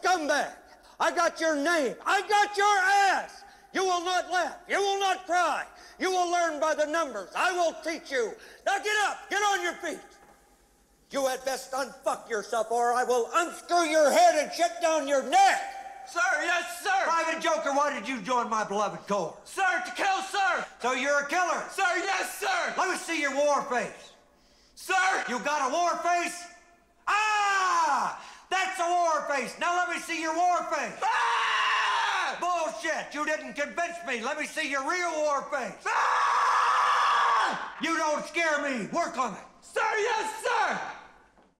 scumbag! I got your name. I got your ass! You will not laugh. You will not cry. You will learn by the numbers. I will teach you. Now get up. Get on your feet. You had best unfuck yourself or I will unscrew your head and shut down your neck. Sir, yes, sir. Private Joker, why did you join my beloved corps? Sir, to kill, sir. So you're a killer. Sir, yes, sir. Let me see your war face. Sir. You got a war face? Ah! That's a war face. Now let me see your war face. Ah! Bullshit. You didn't convince me. Let me see your real war face. Ah! You don't scare me. Work on it. Sir, yes,